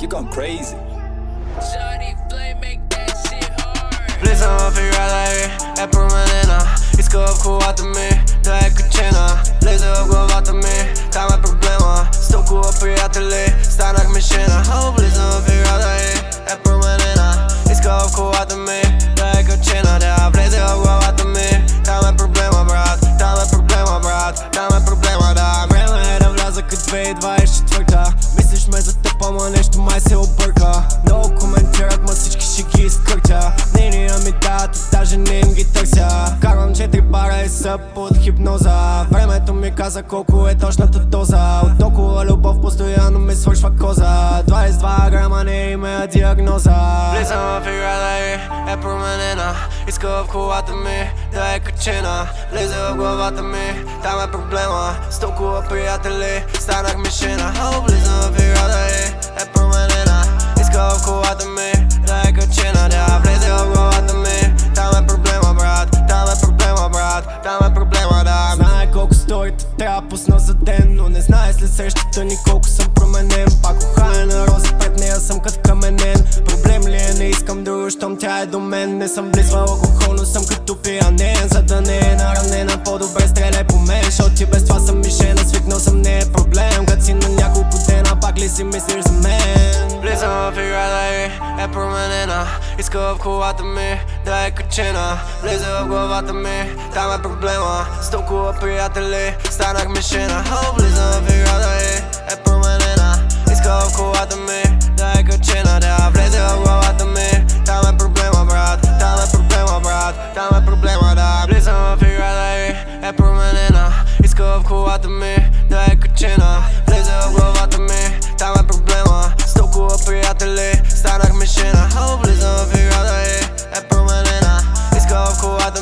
you're going crazy. Shawty flame make that shit hard. Влизам в играта и е променена Иска в колата ми да е качена Влезе в главата ми, там е проблема С толкова приятели станах мишена О, влизам в играта и е променена Иска в колата ми са под хипноза. Времето ми каза колко е точната доза. От толкова любов постоянно ми свършва коза. 22 грама не има диагноза. Влизам в играта и е променена. Иска в колата ми да е качена. Влезе в главата ми, там е проблема. С толкова приятели станах мишена. Влизам в играта и трябва пусна за ден Но не знае след срещата ни колко съм променен? Пак охая на рози пред нея съм като каменен Проблем ли е, не искам друго, щом тя е до мен. Не съм близвал алкохол, но съм като пиянен За да не е наранена, по-добре стреляй по мен Защото ти без това съм мишена, свикнал съм, не е проблем. Като си на няколко дена, пак ли си мислиш за мен? Влизам в играта е променена. Иска в колата ми да е качена. Влезе в главата ми, там е проблема. С толкова приятели станах мишена Sta nog misschien een hoop, dus I figuur dat je hebt permanent. Is kalf, koe, wat